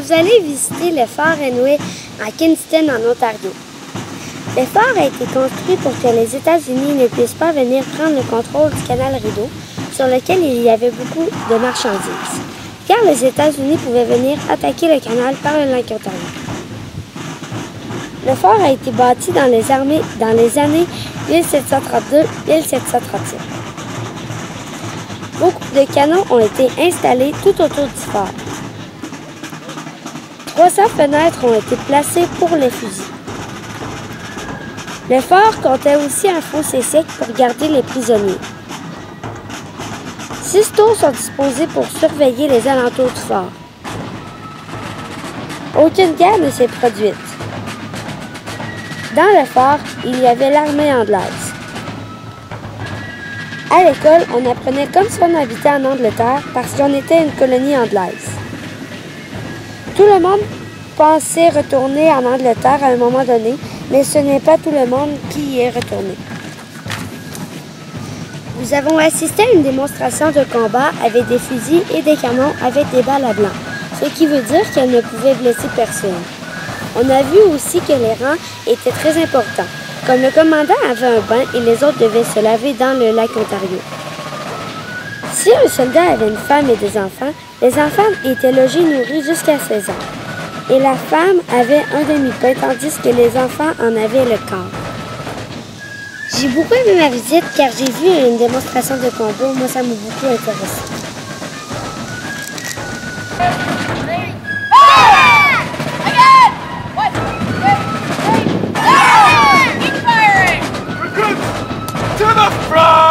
vous allez visiter le phare Enway à Kingston, en Ontario. Le phare a été construit pour que les États-Unis ne puissent pas venir prendre le contrôle du canal Rideau, sur lequel il y avait beaucoup de marchandises, car les États-Unis pouvaient venir attaquer le canal par le lac Ontario. Le phare a été bâti dans les, armées, dans les années 1732-1737. Beaucoup de canons ont été installés tout autour du phare. 300 fenêtres ont été placées pour les fusils. Le phare comptait aussi un fossé sec pour garder les prisonniers. Six tours sont disposées pour surveiller les alentours du phare. Aucune guerre ne s'est produite. Dans le phare, il y avait l'armée anglaise. À l'école, on apprenait comme si on habitait en Angleterre parce qu'on était une colonie anglaise. Tout le monde pensait retourner en Angleterre à un moment donné, mais ce n'est pas tout le monde qui y est retourné. Nous avons assisté à une démonstration de combat avec des fusils et des canons avec des balles à blanc, ce qui veut dire qu'elles ne pouvaient blesser personne. On a vu aussi que les rangs étaient très importants, comme le commandant avait un bain et les autres devaient se laver dans le lac Ontario. Si un soldat avait une femme et des enfants, les enfants étaient logés et nourris jusqu'à 16 ans. Et la femme avait un demi-pain, tandis que les enfants en avaient le corps. J'ai beaucoup aimé ma visite car j'ai vu une démonstration de combo. Moi, ça m'a beaucoup intéressé. From